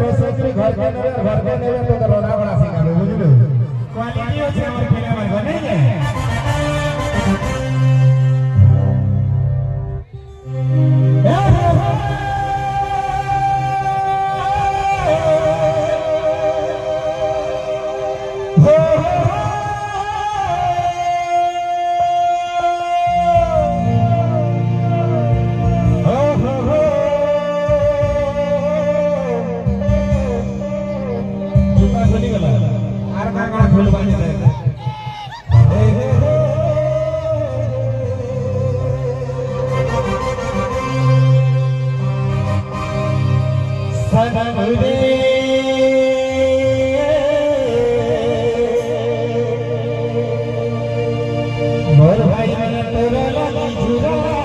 Dress घर के नेबे घर के नेबे तो दरोड़ा बड़ा सिंगा में बुझलु क्वालिटी होचे और पहले वर्ग नहीं है oh. মোর ভাই তোরা লাগি জুড়া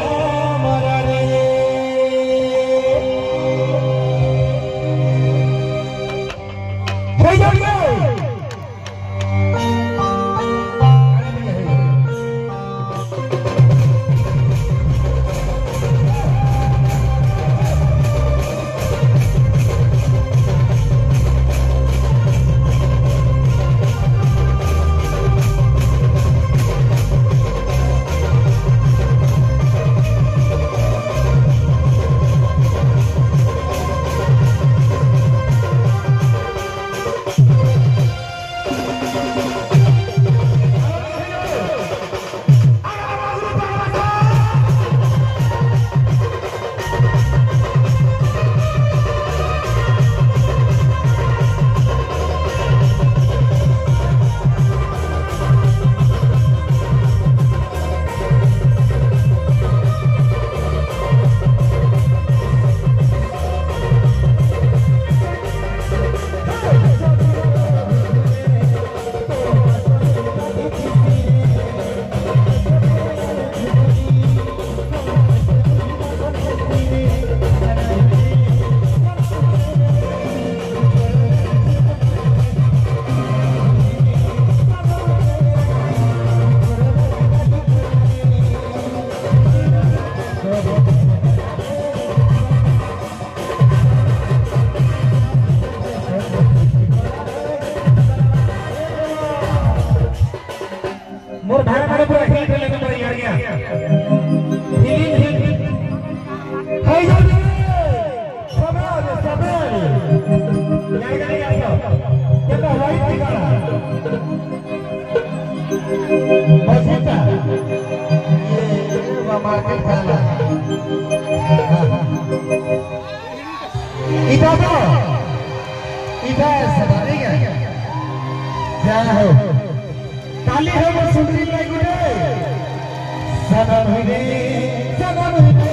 मोर भाई मारे पूरा हिट लेके पड़ यार गया सबे आ सबे आ यार गाड़ी गाड़ी आओ कितना वाइट दिखाड़ा मस्जिदा ये वो मार्केट वाला इधर तो इधर सदा नहीं गया जय हो काली है वो सुंदरी लागी रे सनम रे सनम रे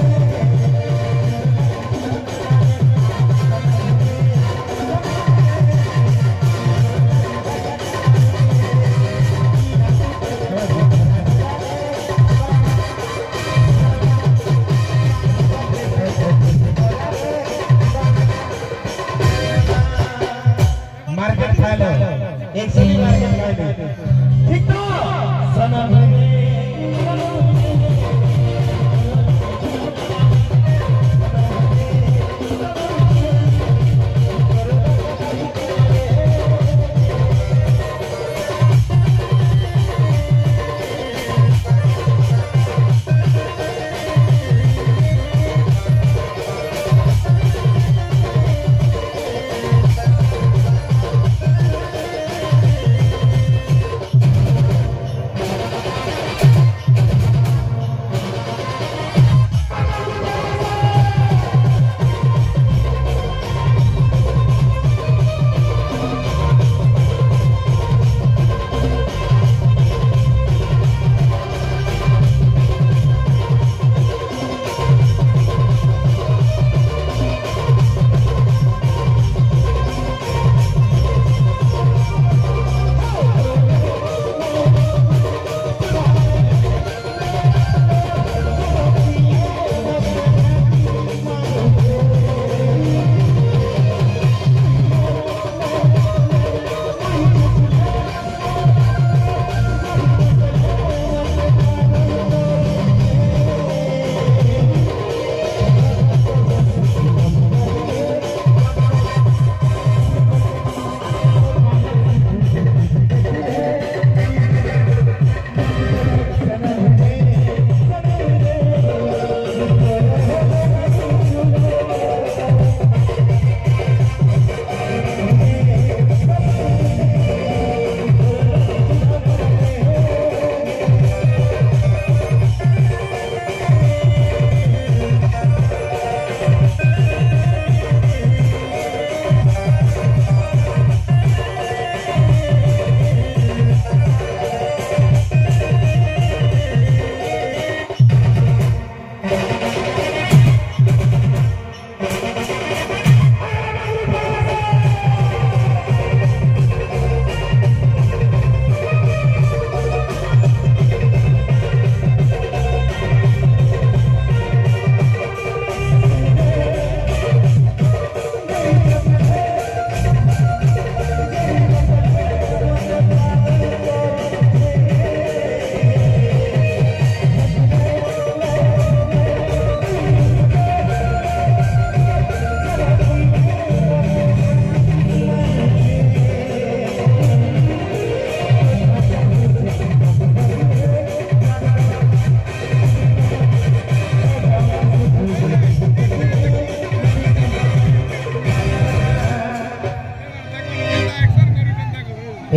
मार्केट खाए एक सौ मार्केट खाए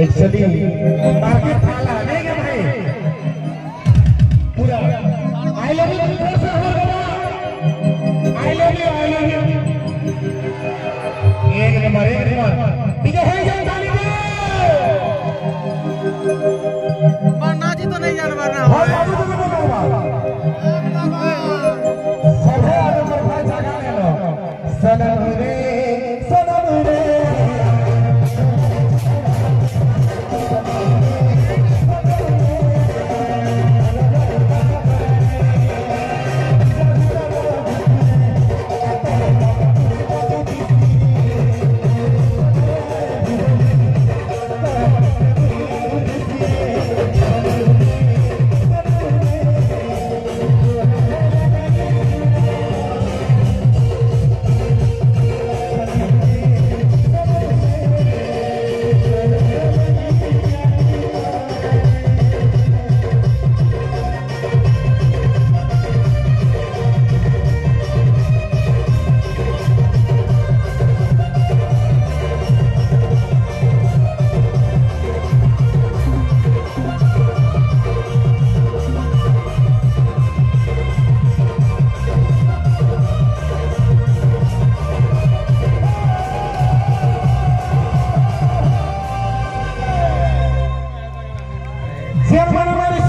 एक्चुअली मार्केट थाला नहीं क्या भाई पूरा आई लव यू से हो गया I love you I love you एक नंबर एक नंबर ठीक है जान ताली दे मरना जी तो नहीं जानवर ना बहुत हो बाबू जे मनमाने